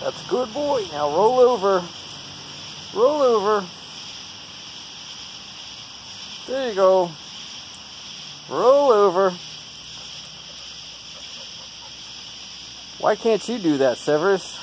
That's a good boy. Now roll over. Roll over. There you go. Roll over. Why can't you do that, Severus?